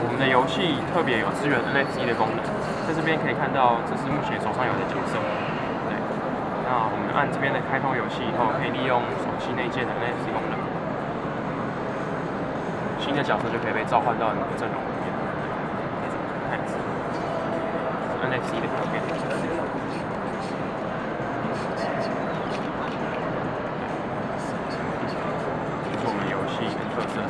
我们的游戏特别有资源 nfc 的功能在这边可以看到这是目前手上有的角色对那我们按这边的开通游戏以后可以利用手机内建的 nfc 功能新的角色就可以被召唤到你的阵容里面看 nfc 的条件这是我们游戏的特色。